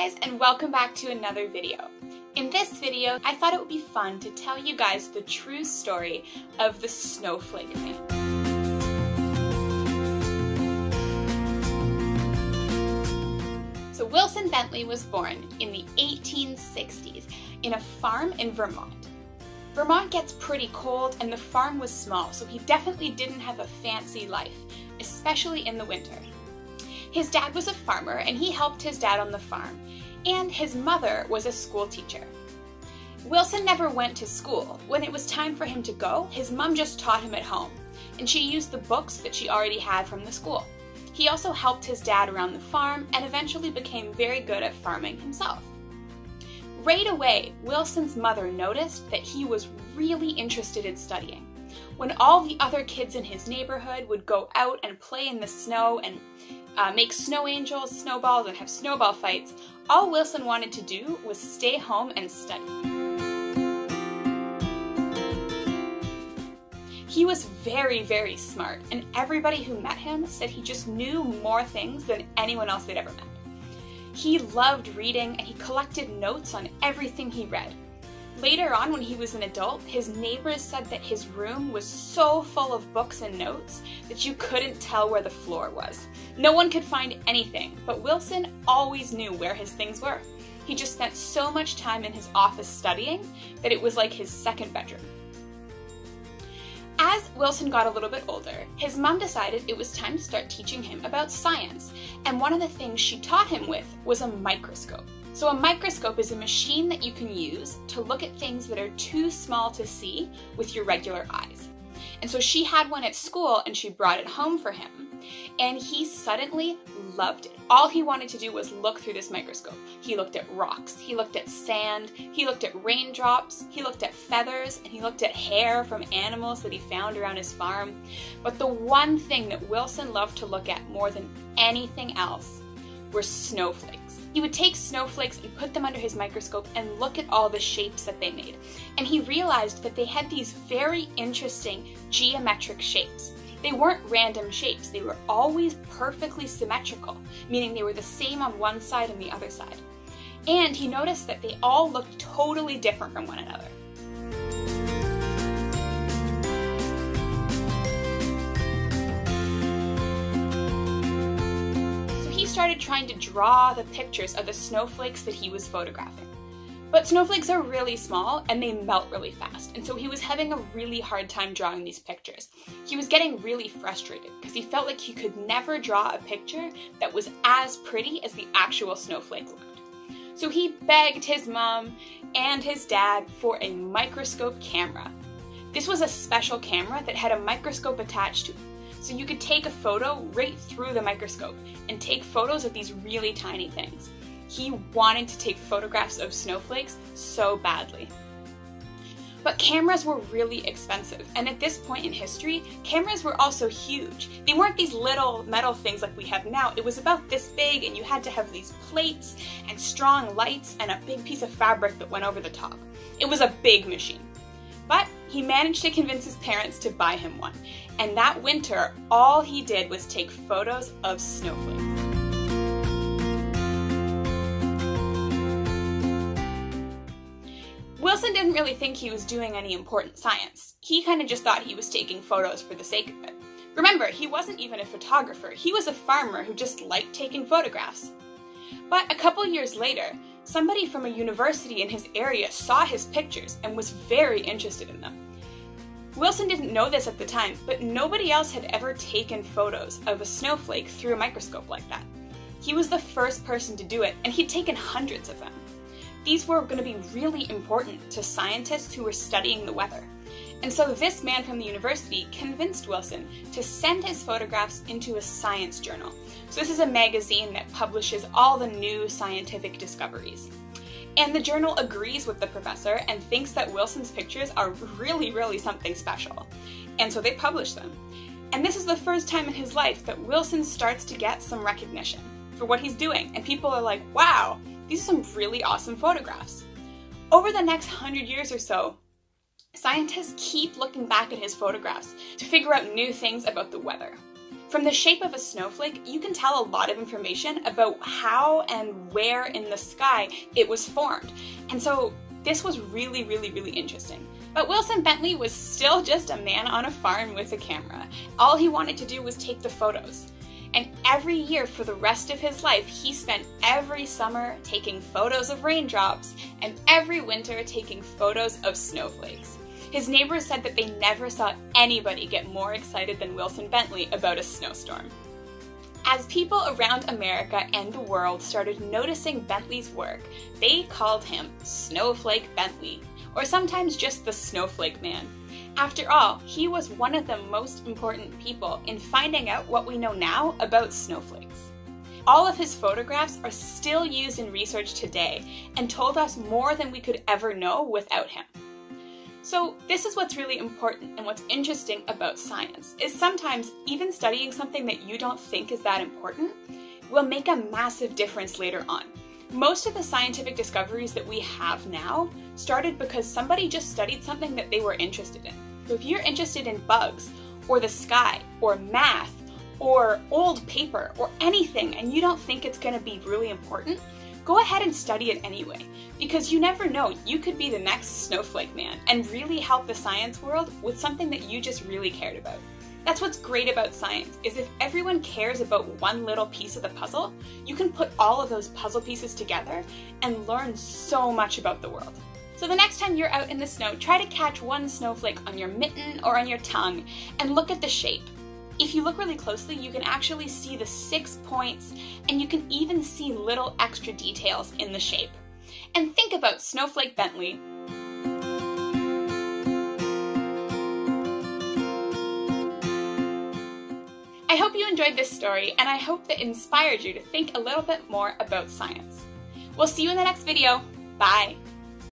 guys and welcome back to another video. In this video, I thought it would be fun to tell you guys the true story of the Snowflake Man. So Wilson Bentley was born in the 1860s in a farm in Vermont. Vermont gets pretty cold and the farm was small, so he definitely didn't have a fancy life, especially in the winter. His dad was a farmer and he helped his dad on the farm, and his mother was a school teacher. Wilson never went to school. When it was time for him to go, his mom just taught him at home, and she used the books that she already had from the school. He also helped his dad around the farm and eventually became very good at farming himself. Right away, Wilson's mother noticed that he was really interested in studying. When all the other kids in his neighborhood would go out and play in the snow and uh, make snow angels, snowballs, and have snowball fights, all Wilson wanted to do was stay home and study. He was very, very smart, and everybody who met him said he just knew more things than anyone else they'd ever met. He loved reading and he collected notes on everything he read. Later on, when he was an adult, his neighbors said that his room was so full of books and notes that you couldn't tell where the floor was. No one could find anything, but Wilson always knew where his things were. He just spent so much time in his office studying that it was like his second bedroom. As Wilson got a little bit older, his mom decided it was time to start teaching him about science, and one of the things she taught him with was a microscope. So a microscope is a machine that you can use to look at things that are too small to see with your regular eyes. And so she had one at school and she brought it home for him. And he suddenly loved it. All he wanted to do was look through this microscope. He looked at rocks, he looked at sand, he looked at raindrops, he looked at feathers, and he looked at hair from animals that he found around his farm. But the one thing that Wilson loved to look at more than anything else were snowflakes. He would take snowflakes and put them under his microscope and look at all the shapes that they made. And he realized that they had these very interesting geometric shapes. They weren't random shapes, they were always perfectly symmetrical, meaning they were the same on one side and the other side. And he noticed that they all looked totally different from one another. Started trying to draw the pictures of the snowflakes that he was photographing. But snowflakes are really small and they melt really fast, and so he was having a really hard time drawing these pictures. He was getting really frustrated because he felt like he could never draw a picture that was as pretty as the actual snowflake looked. So he begged his mom and his dad for a microscope camera. This was a special camera that had a microscope attached to so you could take a photo right through the microscope and take photos of these really tiny things. He wanted to take photographs of snowflakes so badly. But cameras were really expensive, and at this point in history, cameras were also huge. They weren't these little metal things like we have now. It was about this big, and you had to have these plates and strong lights and a big piece of fabric that went over the top. It was a big machine. But he managed to convince his parents to buy him one, and that winter, all he did was take photos of snowflakes. Wilson didn't really think he was doing any important science. He kind of just thought he was taking photos for the sake of it. Remember, he wasn't even a photographer, he was a farmer who just liked taking photographs. But a couple years later, somebody from a university in his area saw his pictures and was very interested in them. Wilson didn't know this at the time, but nobody else had ever taken photos of a snowflake through a microscope like that. He was the first person to do it, and he'd taken hundreds of them. These were going to be really important to scientists who were studying the weather. And so this man from the university convinced Wilson to send his photographs into a science journal. So this is a magazine that publishes all the new scientific discoveries. And the journal agrees with the professor and thinks that Wilson's pictures are really, really something special. And so they publish them. And this is the first time in his life that Wilson starts to get some recognition for what he's doing. And people are like, wow, these are some really awesome photographs. Over the next hundred years or so, Scientists keep looking back at his photographs to figure out new things about the weather. From the shape of a snowflake, you can tell a lot of information about how and where in the sky it was formed. And so this was really, really, really interesting. But Wilson Bentley was still just a man on a farm with a camera. All he wanted to do was take the photos. And every year for the rest of his life, he spent every summer taking photos of raindrops and every winter taking photos of snowflakes. His neighbors said that they never saw anybody get more excited than Wilson Bentley about a snowstorm. As people around America and the world started noticing Bentley's work, they called him Snowflake Bentley, or sometimes just the Snowflake Man. After all, he was one of the most important people in finding out what we know now about snowflakes. All of his photographs are still used in research today and told us more than we could ever know without him. So this is what's really important and what's interesting about science, is sometimes even studying something that you don't think is that important will make a massive difference later on. Most of the scientific discoveries that we have now started because somebody just studied something that they were interested in. So if you're interested in bugs, or the sky, or math, or old paper, or anything, and you don't think it's going to be really important, go ahead and study it anyway. Because you never know, you could be the next snowflake man and really help the science world with something that you just really cared about. That's what's great about science, is if everyone cares about one little piece of the puzzle, you can put all of those puzzle pieces together and learn so much about the world. So the next time you're out in the snow, try to catch one snowflake on your mitten or on your tongue and look at the shape. If you look really closely, you can actually see the six points and you can even see little extra details in the shape. And think about Snowflake Bentley. I hope you enjoyed this story and I hope that inspired you to think a little bit more about science. We'll see you in the next video. Bye!